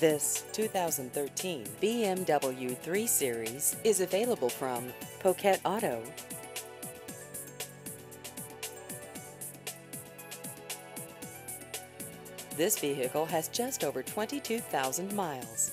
This 2013 BMW 3 Series is available from Poquet Auto. This vehicle has just over 22,000 miles.